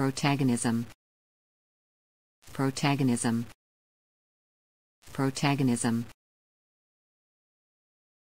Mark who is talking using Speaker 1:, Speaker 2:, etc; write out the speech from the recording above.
Speaker 1: Protagonism. Protagonism. Protagonism.